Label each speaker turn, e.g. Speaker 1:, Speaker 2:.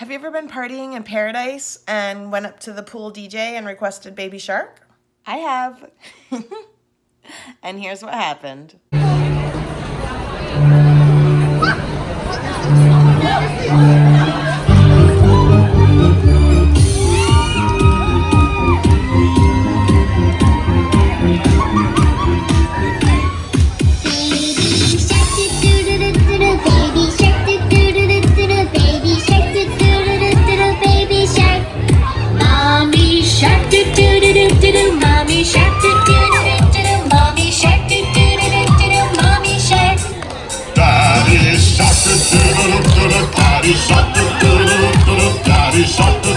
Speaker 1: Have you ever been partying in paradise and went up to the pool DJ and requested Baby Shark? I have. and here's what happened. shot the